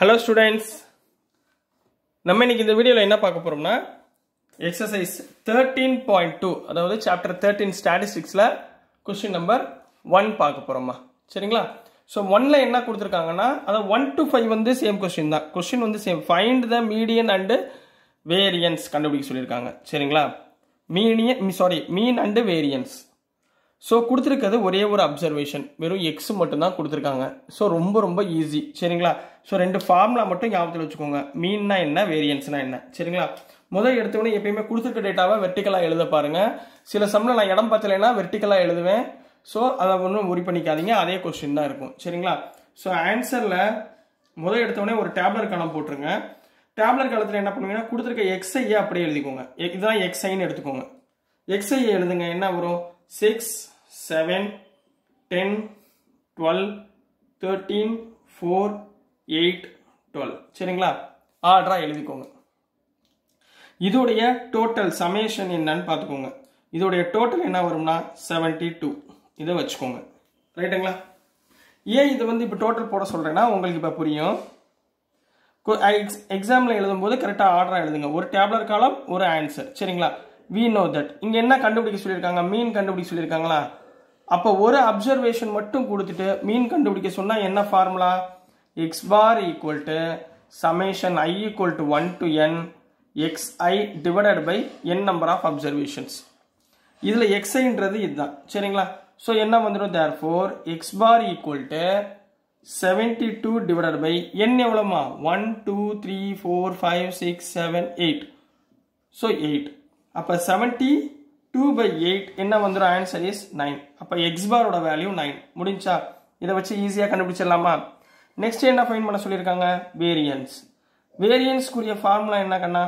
Hello students நம்ம இன்னைக்கு இந்த வீடியோவில் என்ன பார்க்க போகிறோம்னா எக்ஸசைஸ் தேர்ட்டீன் பாயிண்ட் டூ அதாவது சாப்டர் தேர்ட்டீன் ஸ்டாட்டிஸ்டிக்ஸில் கொஸ்டின் நம்பர் ஒன் பார்க்க போகிறோம்மா சரிங்களா? ஸோ ஒன்ல என்ன கொடுத்துருக்காங்கன்னா அதாவது ஒன் டு ஃபைவ் வந்து சேம் கொஸ்டின் தான். கொஸ்டின் வந்து same find the median and variance கண்டுபிடிக்க சொல்லியிருக்காங்க. சரிங்களா? மீனிய sorry mean and variance so கொடுத்துருக்கிறது ஒரே ஒரு அப்சர்வேஷன் வெறும் எக்ஸ் மட்டும்தான் கொடுத்துருக்காங்க. ஸோ ரொம்ப ரொம்ப ஈஸி சரிங்களா? ஸோ ரெண்டு ஃபார்முலா மட்டும் ஞாபகத்தில் வச்சுக்கோங்க. மீன்னா என்ன வேரியன்ஸ்னா என்ன? சரிங்களா? முதல் எடுத்தவொடனே எப்பயுமே கொடுத்துருக்க டேட்டாவை வெர்டிக்கலாக எழுத பாருங்கள் சில சம்மில் நான் இடம் பார்த்தலைன்னா வெர்டிக்கலாக எழுதுவேன். ஸோ அதை ஒன்றும் உரி பண்ணிக்காதீங்க. அதே கொஸ்டின் தான் இருக்கும். சரிங்களா? ஸோ ஆன்சரில் முதல் எடுத்தவொடனே ஒரு டேப்லர் காலம் போட்டுருங்க. டேப்லர் காலத்தில் என்ன பண்ணுவீங்கன்னா கொடுத்துருக்க எக்ஸ்ஐயை அப்படியே எழுதிக்கோங்க. இதுதான் எக்ஸ்ஐன்னு எடுத்துக்கோங்க. எக்ஸ்ஐ எழுதுங்க. என்ன வரும்? Six seven ten twelve thirteen four eight twelve சரிங்களா? ஆர்டராக எழுதிக்கோங்க. இதோடைய டோட்டல் சமேஷன் என்னன்னு பார்த்துக்கோங்க. இதோடைய டோட்டல் என்ன வரும்னா செவன்டி டூ இதை வச்சுக்கோங்க. ரைட்டுங்களா ஏன் இது வந்து இப்போ டோட்டல் போட சொல்கிறேன்னா உங்களுக்கு இப்போ புரியும். எக்ஸாமில் எழுதும்போது கரெக்டாக ஆர்டராக எழுதுங்க. ஒரு டேப்லர் காலம் ஒரு ஆன்சர் சரிங்களா? வி நோ தட் இங்கே என்ன கண்டுபிடிக்க சொல்லியிருக்காங்க? மீன் கண்டுபிடிக்க சொல்லியிருக்காங்களா? அப்போ ஒரு அப்சர்வேஷன் மட்டும் கொடுத்துட்டு மீன் கண்டுபிடிக்க சொன்னால் என்ன formula x bar equal to summation i equal to one to n x i divided by n number of observations இதில் எக்ஸ்ஐன்றது இதுதான். சரிங்களா? ஸோ என்ன வந்துடும் therefore x bar equal to seventy two divided by n எவ்வளோமா one two three four five six seven eight so eight அப்போ seventy two by eight என்ன வந்துடும் answer is nine அப்போ எக்ஸ் பாரோட வேல்யூ நைன் முடிஞ்சா? இதை வச்சு ஈஸியாக கண்டுபிடிச்சிடலாமா? நெக்ஸ்ட் என்ன ஃபைன் பண்ண சொல்லியிருக்காங்க? வேரியன்ஸ் வேரியன்ஸ்க்குரிய ஃபார்முலா என்ன கண்ணா?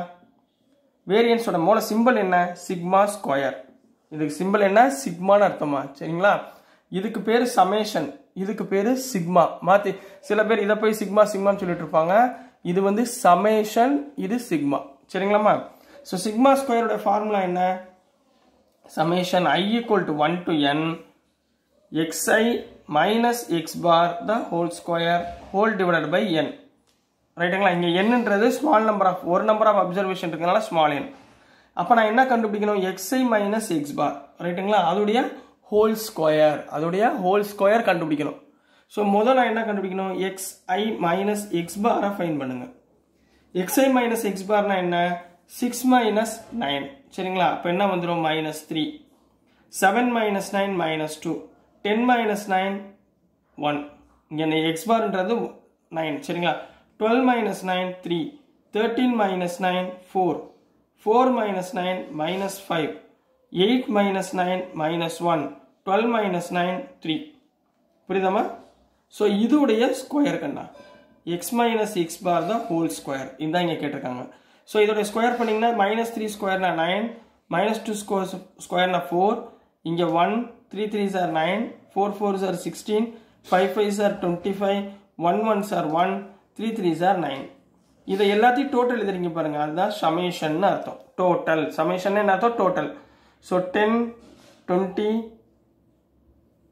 வேரியன்ஸோட மூல சிம்பிள் என்ன? சிக்மா ஸ்கொயர் இதுக்கு சிம்பிள் என்ன? சிக்மான்னு அர்த்தமா? சரிங்களா? இதுக்கு பேர் சமேஷன் இதுக்கு பேர் சிக்மா மாற்றி சில பேர் இதை போய் சிக்மா சிக்மான்னு சொல்லிட்டு இருப்பாங்க. இது வந்து சமேஷன் இது சிக்மா சரிங்களாம்மா? ஸோ சிக்மா ஸ்கொயரோட ஃபார்முலா என்ன? Summation i equal to one to n xi minus x bar the whole square whole divided by n. ரைட்டுங்களா இங்கே என்னன்றது ஸ்மால் நம்பர் ஆஃப் ஒரு நம்பர் ஆஃப் அப்சர்வேஷன் இருக்கனால ஸ்மால் என் அப்போ நான் என்ன கண்டுபிடிக்கணும்? எக்ஸ்ஐ மைனஸ் எக்ஸ் பார் ரைட்டுங்களா அதோடைய ஹோல் ஸ்கொயர் அதோடைய ஹோல் ஸ்கொயர் கண்டுபிடிக்கணும். ஸோ முதல் நான் என்ன கண்டுபிடிக்கணும்? xi மைனஸ் எக்ஸ் பாரை ஃபைன் பண்ணுங்கள் எக்ஸ்ஐ மைனஸ் எக்ஸ் பார்னா என்ன? சிக்ஸ் மைனஸ் நைன் சரிங்களா? அப்போ என்ன வந்துடும் minus three seven minus nine minus two ten minus nine one இங்கே எக்ஸ் பார்ன்றது நைன் சரிங்களா? Twelve minus nine three thirteen minus nine four four minus nine minus five eight minus nine minus one twelve minus nine three புரியுதாமா so இதோடைய square கண்ணா. X minus X bar தான் whole square இதுதான் இங்கே கேட்டிருக்காங்க. So இதோடய square பண்ணிங்கன்னா minus three ஸ்கொயர்னா nine minus two square ஸ்கொயர்னா ஃபோர் இங்கே one three three square nine four four square sixteen five five square twenty five one one square one three three square nine இதை எல்லாத்தையும் total எழுதுறீங்க பாருங்கள் அதுதான் summation அர்த்தம். Total summation என்ன அர்த்தம்? Total so ten twenty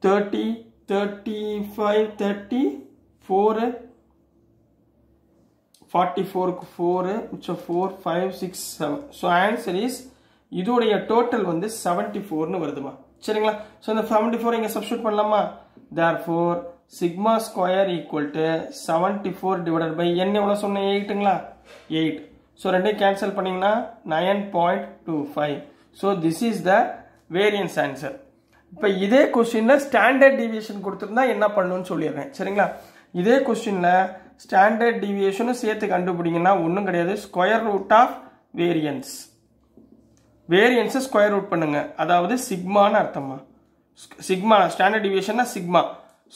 thirty thirty five thirty four forty ஃபோருக்கு four மிச்சம் four five six seven so answer is இதோடைய டோட்டல் வந்து செவன்ட்டி ஃபோர்னு வருதுமா? சரிங்களா? ஸோ இந்த செவன்ட்டி ஃபோர் இங்கே சப்ஸ்டியூட் பண்ணலாமா? Therefore sigma square equal to seventy four divided by n எவ்வளோ சொன்னேன்? எயிட்டுங்களா எயிட் ஸோ ரெண்டையும் கேன்சல் பண்ணிங்கன்னா nine point two five so this is the variance answer இப்போ இதே கொஸ்டினில் ஸ்டாண்டர்ட் டிவியேஷன் கொடுத்துருந்தா என்ன பண்ணணும்னு சொல்லிடுறேன். சரிங்களா? இதே கொஸ்டினில் ஸ்டாண்டர்ட் டிவியேஷனும் சேர்த்து கண்டுபிடிங்கன்னா ஒன்றும் கிடையாது. ஸ்கொயர் ரூட் ஆஃப் வேரியன்ஸ் வேரியன்ஸை ஸ்கொயர் ரூட் பண்ணுங்கள் அதாவது சிக்மான்னு அர்த்தமா? சிக்மா ஸ்டாண்டர்ட் டிவியேஷன்னா சிக்மா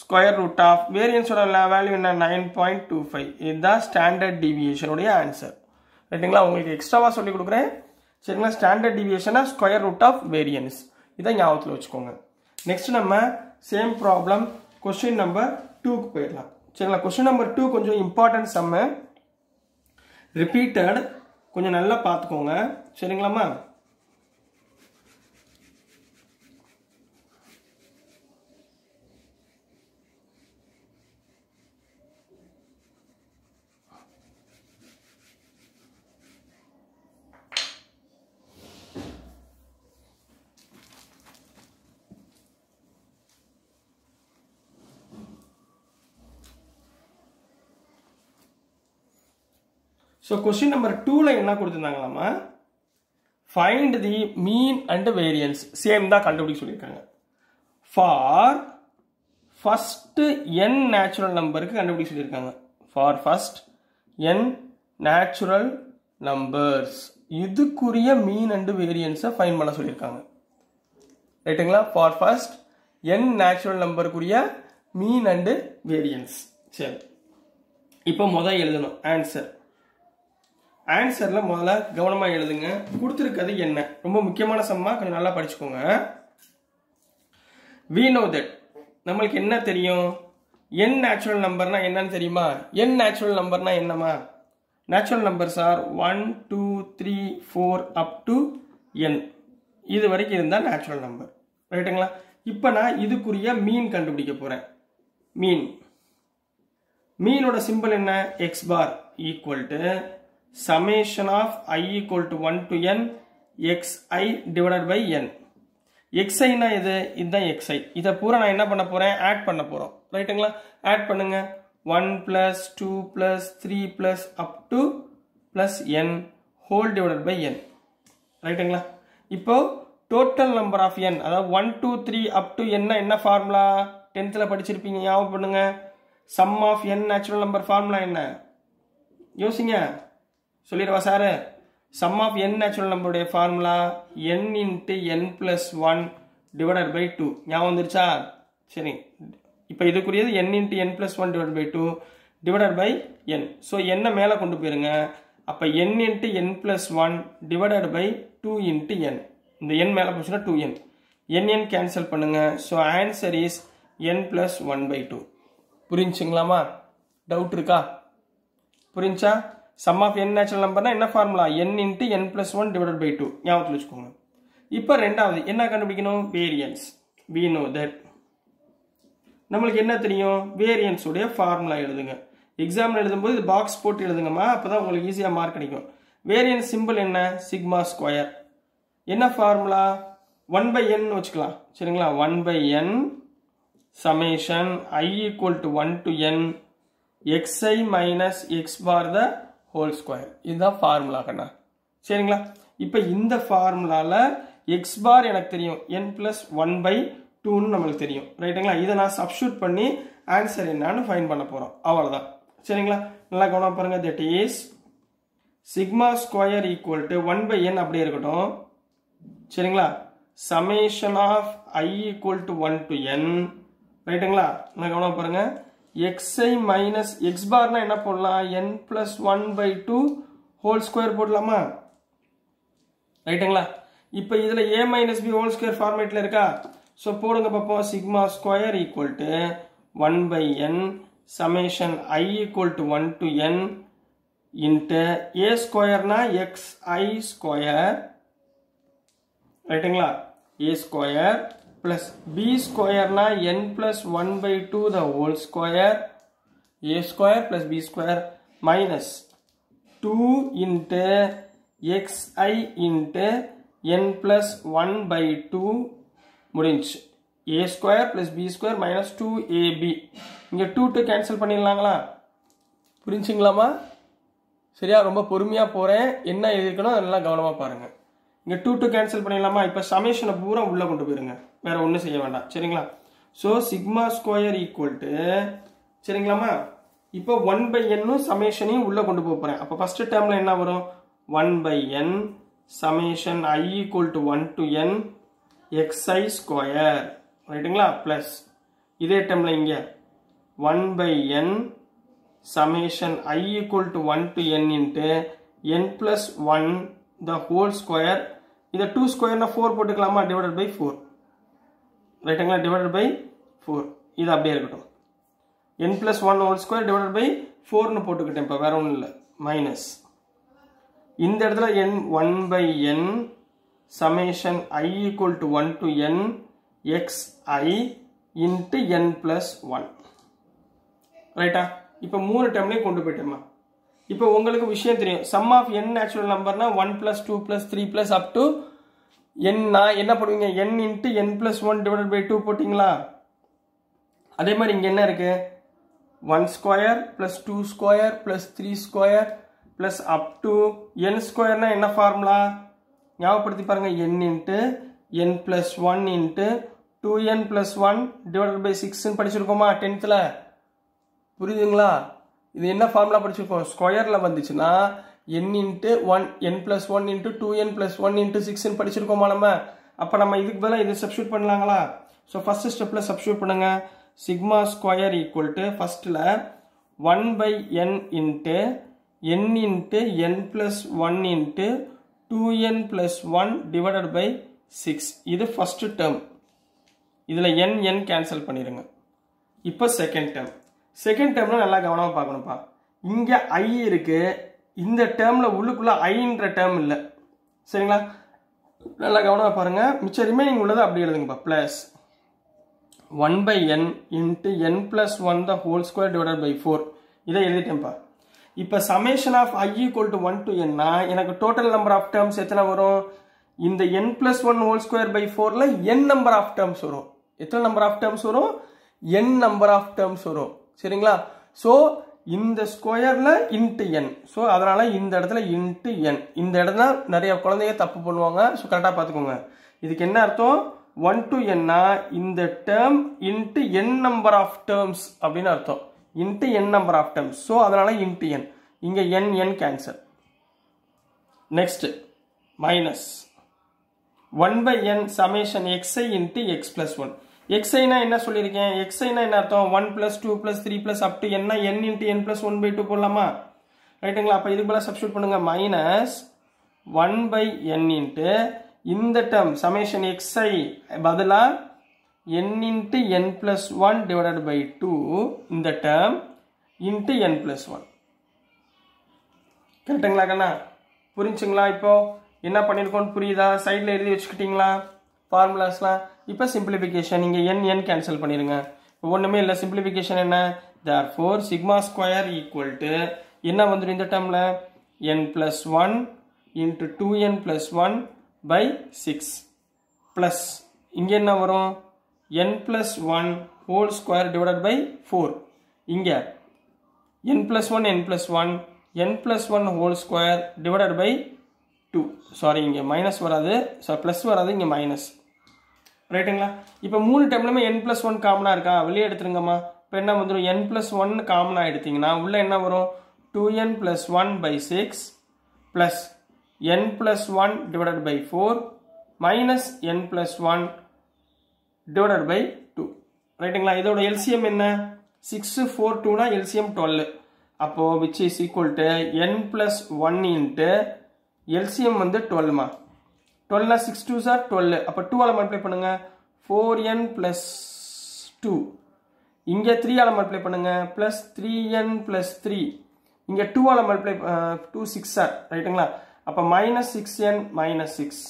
ஸ்கொயர் ரூட் ஆஃப் வேரியன்ஸோட வேல்யூ என்ன? நைன் பாயிண்ட் டூ ஃபைவ் இதுதான் ஸ்டாண்டர்ட் டிவியேஷனுடைய ஆன்சர் ரைட்டுங்களா உங்களுக்கு எக்ஸ்ட்ராவாக சொல்லிக் கொடுக்குறேன். சரிங்களா? ஸ்டாண்டர்ட் டிவியேஷனா ஸ்கொயர் ரூட் ஆஃப் வேரியன்ஸ் இதை ஞாபகத்தில் வச்சுக்கோங்க. நெக்ஸ்ட் நம்ம சேம் ப்ராப்ளம் கொஸ்டின் நம்பர் டூக்கு போயிடலாம். சரிங்களா? கொஸ்டின் நம்பர் டூ கொஞ்சம் இம்பார்ட்டன்ட் செம்ம. ரிப்பீட்டட் கொஞ்சம் நல்லா பார்த்துக்கோங்க. சரிங்களாம்மா? ஸோ கொஸ்டின் நம்பர் டூவில் என்ன கொடுத்துருந்தாங்களாமா find the mean and variance same தான் கண்டுபிடிக்க சொல்லியிருக்காங்க. ஃபார் ஃபஸ்ட்டு என் நேச்சுரல் நம்பருக்கு கண்டுபிடிக்க சொல்லியிருக்காங்க. For first n natural numbers இதுக்குரிய மீன் அண்டு வேரியன்ஸை ஃபைன் பண்ண சொல்லியிருக்காங்க. ரைட்டுங்களா ஃபார் ஃபர்ஸ்ட் என் நேச்சுரல் நம்பருக்குரிய மீன் அண்டு வேரியன்ஸ் சரி. இப்போ முதல் எழுதணும். ஆன்சர் ஆன்சரில் முதல்ல கவனமாக எழுதுங்க. கொடுத்துருக்கிறது என்ன? ரொம்ப முக்கியமான சம்மா கொஞ்சம் நல்லா படிச்சுக்கோங்க. வி நோ தட் நம்மளுக்கு என்ன தெரியும்? என் நேச்சுரல் நம்பர்னா என்னன்னு தெரியுமா? என் நேச்சுரல் நம்பர்னா என்னமா natural numbers are one two three four up to n இது வரைக்கும் இருந்தால் நேச்சுரல் நம்பர் ரைட்டுங்களா இப்போ நான் இதுக்குரிய மீன் கண்டுபிடிக்க போகிறேன் மீன் மீனோட சிம்பிள் என்ன? X bar equal to summation of i equal to one to n x i divided by n எக்ஸ்ஐனா இது இதுதான் எக்ஸ்ஐ இதை பூரா நான் என்ன பண்ண போகிறேன் ஆட் பண்ண போகிறோம் ரைட்டுங்களா ஆட் பண்ணுங்க. One plus two plus three plus up to plus n whole divided by n ரைட்டுங்களா இப்போ டோட்டல் நம்பர் ஆஃப் என் அதாவது one two three up to என்ன என்ன ஃபார்முலா டென்த்தில் படிச்சிருப்பீங்க ஞாபகம் பண்ணுங்க. Sum of n natural number formula என்ன? யோசிங்க. சொல்லிடுவா sir? Sum of N natural நம்பருடைய formula n into n plus one divided by two ஞாபகம் வந்துருச்சா? சரி. இப்போ இதுக்குரியது n into n plus one divide by two divided by n so என்ன மேலே கொண்டு போயிருங்க. அப்போ n into n plus one divided by two into n இந்த என் மேலே போச்சுன்னா two n n n cancel பண்ணுங்க. So answer is n plus one by two புரிஞ்சுங்களாமா? Doubt இருக்கா? புரிஞ்சா? சம் ஆஃப் என் நேச்சுரல் நம்பர்னா என்ன formula n into n plus one divided by two ஞாபகத்தில் வச்சுக்கோங்க. இப்போ ரெண்டாவது என்ன கண்டுபிடிக்கணும்? வேரியன்ஸ் வி நோ தட் நம்மளுக்கு என்ன தெரியும்? வேரியன்ஸ் ஃபார்முலா எழுதுங்க. எக்ஸாம்பிள் எழுதும்போது இது பாக்ஸ் போட்டு எழுதுங்கம்மா அப்போ தான் உங்களுக்கு ஈஸியாக மார்க் கிடைக்கும். வேரியன்ஸ் சிம்பிள் என்ன? சிக்மா ஸ்கொயர் என்ன ஃபார்முலா ஒன் பை என் வச்சுக்கலாம். சரிங்களா? One by n summation i equal to one to n x i minus x bar the whole square இதுதான் ஃபார்முலா கண்ணா. சரிங்களா? இப்போ இந்த ஃபார்முலாவில் எக்ஸ் பார் எனக்கு தெரியும். என் ப்ளஸ் ஒன் பை டூன்னு நம்மளுக்கு தெரியும். ரைட்டுங்களா இதை நான் சப்ஸ்டியூட் பண்ணி ஆன்சர் என்னன்னு ஃபைன் பண்ண போகிறோம் அவ்வளோதான் சரிங்களா? நல்லா கவனம் பாருங்கள் that is sigma square equal to one by n அப்படியே இருக்கட்டும். சரிங்களா? Summation of i equal to one to n ரைட்டுங்களா நல்லா கவனம் பாருங்கள் xi மைனஸ் எக்ஸ் பார்னா என்ன போடலாம்? n plus one by two whole square போடலாமா? ரைட்டுங்களா இப்போ இதில் a minus b whole square ஃபார்மேட்டில் இருக்கா? ஸோ போடுங்க பார்ப்போம் sigma square equal to one by n summation i equal to one to n into a ஸ்கொயர்னா x i square ரைட்டுங்களா a square plus b square na n plus 1 by 2 the whole square a square plus b square minus 2 into xi into n plus 1 by 2 முடிஞ்சு a square plus b square minus 2ab இங்க 2 to cancel பண்ணிடலாங்களா புரிஞ்சுங்களாமா சரியா ரொம்ப பொறுமையா போறேன் என்ன எழுதிருக்கணும் அதெல்லாம் கவனமா பாருங்க இங்க டூ டூ கேன்சல் பண்ணிடலாமா இப்போ சமேஷனை பூரா உள்ள கொண்டு போயிருங்க வேற ஒன்றும் செய்ய வேண்டாம். சரிங்களா? So sigma square equal to சரிங்களாமா இப்போ ஒன் பை என்னும் சமேஷனையும் உள்ளே கொண்டு போக போகிறேன் அப்போ ஃபஸ்ட்டு டேர்மில் என்ன வரும்? One by n summation i equal to one to n x i square ரைட்டுங்களா ப்ளஸ் இதே டேர்மில் இங்கே. One by n summation i equal to one to n into n plus one the whole square இதை two ஸ்கொயர்னா four போட்டுக்கலாமா? Divided by four ரைட்டுங்களா divided by four இது அப்படியே இருக்கட்டும். N plus one whole square divided by ஃபோர்னு போட்டுக்கிட்டேன் இப்போ வேற ஒன்றும் இல்லை. மைனஸ் இந்த இடத்துல n one by n summation i equal to one to n x i into n plus one ரைட்டா இப்போ மூணு டேர்ம்லையும் கொண்டு போயிட்டேம்மா. இப்போ உங்களுக்கு விஷயம் தெரியும். Sum of N natural நம்பர்னா one plus two plus three plus up to n நான் என்ன பண்ணுவீங்க n into n plus one divide by two போட்டிங்களா? அதே மாதிரி இங்கே என்ன இருக்குது one square plus two square plus three square plus up to n ஸ்கொயர்னா என்ன ஃபார்முலா ஞாபகப்படுத்தி பாருங்கள் n into n plus one into two n plus one divided by சிக்ஸ்ன்னு படிச்சிருக்கோமா டென்த்தில் புரியுதுங்களா? இது என்ன ஃபார்முலா படிச்சிருக்கோம்? ஸ்கொயரில் வந்துச்சுன்னா n into one n plus one into two n plus one into சிக்ஸ்ன்னு படிச்சிருக்கோமா நம்ம? அப்போ நம்ம இதுக்கு பதிலாக இது சப்ஸ்டியூட் பண்ணலாங்களா? ஸோ ஃபஸ்ட்டு ஸ்டெப்பில் சப்ஸ்டியூட் பண்ணுங்கள் சிக்மா ஸ்கொயர் ஈக்குவல் டு ஃபஸ்ட்டில் one by n into n into n plus one into two n plus one divided by six இது ஃபஸ்ட்டு டேர்ம் இதில் என் என் கேன்சல் பண்ணிடுங்க இப்போ செகண்ட் டேர்ம் செகண்ட் டேர்மில் நல்லா கவனமாக பார்க்கணும்ப்பா. இங்கே ஐ இருக்குது இந்த டேர்மில் உள்ளுக்குள்ளே ஐன்ற டேர்ம் இல்லை. சரிங்களா? நல்லா கவனமாக பாருங்கள் மிச்சம் ரிமைனிங் உள்ளது அப்படி எழுதுங்கப்பா. Plus one by n into n plus one the whole square divided by four இதை எழுதிட்டேன்ப்பா. இப்போ summation of i equal to one to என்னா எனக்கு டோட்டல் நம்பர் ஆஃப் டேர்ம்ஸ் எத்தனை வரும்? இந்த n plus one whole square by ஃபோரில் n number of terms வரும். எத்தனை நம்பர் ஆஃப் டேர்ம்ஸ் வரும்? என் நம்பர் ஆஃப் டேர்ம்ஸ் வரும். சரிங்களா? ஸோ இந்த ஸ்கொயரில் இன்ட்டு என் ஸோ அதனால் இந்த இடத்துல இன்ட்டு என் இந்த இடத்துல நிறைய குழந்தைங்க தப்பு பண்ணுவாங்க. ஸோ கரெக்டாக பார்த்துக்கோங்க. இதுக்கு என்ன அர்த்தம்? ஒன் டு என்னா இந்த term into n number of terms அப்படின்னு அர்த்தம். Into n number of terms so அதனால இன்ட்டு என் இங்கே n n cancel next minus one by n summation x i into x plus one எக்ஸ்ஐனா என்ன சொல்லியிருக்கேன்? எக்ஸ்ஐனா என்ன அர்த்தம்? One plus two plus three plus up to என்ன n into n plus one by two போடலாமா? ரைட்டுங்களா அப்போ இதுக்கு போல் சப்ஸ்டியூட் பண்ணுங்க. Minus one by n into இந்த டேர்ம் சமேஷன் எக்ஸ்ஐ பதிலாக n into n plus one divided by two இந்த term into n plus one கரெக்டுங்களா கண்ணா? புரிஞ்சுங்களா இப்போ? என்ன பண்ணியிருக்கோன்னு புரியுதா? சைடில் எழுதி வச்சுக்கிட்டீங்களா? ஃபார்முலாஸ்லாம் இப்போ சிம்பிளிஃபிகேஷன் இங்கே என் என் கேன்சல் பண்ணிடுங்க இப்போ ஒன்றுமே இல்லை சிம்பிளிஃபிகேஷன் என்ன? Therefore sigma square equal to என்ன வந்துடும் இந்த டேர்மில் n plus one into two n plus one by six plus இங்கே என்ன வரும்? N plus one whole square divided by four இங்கே n plus one n plus one n plus one whole square divided by two sorry இங்கே minus வராது. Sorry plus வராது இங்கே minus ரைட்டுங்களா இப்போ மூணு டைம்லையுமே என் ப்ளஸ் ஒன் காமனாக இருக்கா? வெளியே எடுத்துருங்கம்மா. இப்போ என்ன வந்துடும் என் ப்ளஸ் ஒன் காமனாக எடுத்தீங்கன்னா உள்ளே என்ன வரும்? Two n plus one by six plus n plus one divided by four minus n plus one divided by two ரைட்டுங்களா இதோட எல்சிஎம் என்ன? சிக்ஸு ஃபோர் டூனா எல்சிஎம் டுவெல் அப்போது which is equal to n plus one into LCM வந்து டுவெல்மா டுவெல்னா six two sir twelve அப்போ டூவால் மல்டிப்ளை பண்ணுங்க. ஃபோர் என் ப்ளஸ் டூ இங்கே த்ரீயால் மல்டிப்ளை பண்ணுங்க. Plus three n plus three இங்கே டூவால் மல்டிப்ளை டூ சிக்ஸ் சார் ரைட்டுங்களா அப்போ minus six n minus six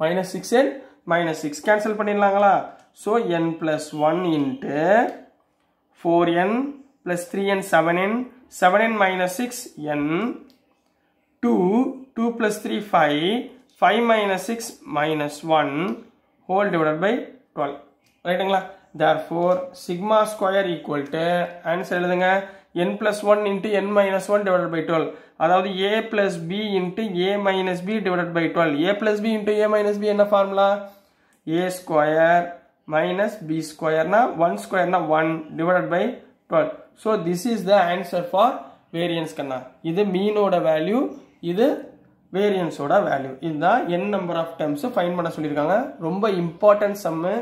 minus six n minus six cancel பண்ணிடலாங்களா? So n plus one into four n plus three n seven n seven n minus six n two two plus three five five minus six minus one whole divided by twelve ரைட்டுங்களா therefore sigma square equal to answer எழுதுங்க. N plus one into n minus one divided by twelve அதாவது a plus b into a minus b divided by twelve a plus b into a minus b என்ன formula a square minus b square na 1 square na 1 divided by 12 so this is the answer for variance கண்ணா. இது mean ஓட value இது வேரியன்ஸோட value இதுதான் n number of terms find பண்ண சொல்லியிருக்காங்க. ரொம்ப இம்பார்ட்டன்ட் சம்மு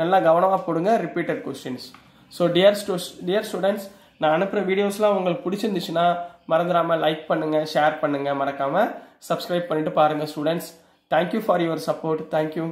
நல்லா கவனமாக போடுங்க. Repeated questions so dear stu dear students நான் அனுப்புகிற வீடியோஸ்லாம் உங்களுக்கு பிடிச்சிருந்துச்சுன்னா மறந்துடாமல் லைக் பண்ணுங்கள் ஷேர் பண்ணுங்கள் மறக்காமல் சப்ஸ்கிரைப் பண்ணிட்டு பாருங்கள் students thank you for your support thank you